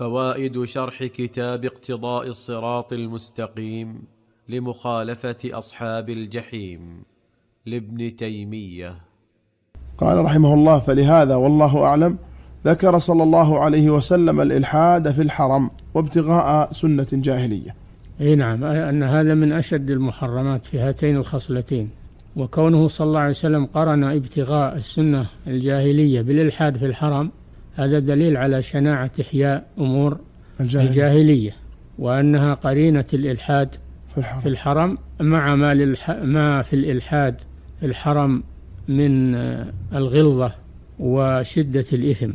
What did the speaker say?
فوائد شرح كتاب اقتضاء الصراط المستقيم لمخالفة أصحاب الجحيم لابن تيمية قال رحمه الله فلهذا والله أعلم ذكر صلى الله عليه وسلم الإلحاد في الحرم وابتغاء سنة جاهلية. أي نعم أن هذا من أشد المحرمات في هاتين الخصلتين وكونه صلى الله عليه وسلم قرن ابتغاء السنة الجاهلية بالإلحاد في الحرم هذا دليل على شناعة إحياء أمور الجاهلية, الجاهلية وأنها قرينة الإلحاد في الحرم, في الحرم مع ما, للح ما في الإلحاد في الحرم من الغلظة وشدة الإثم.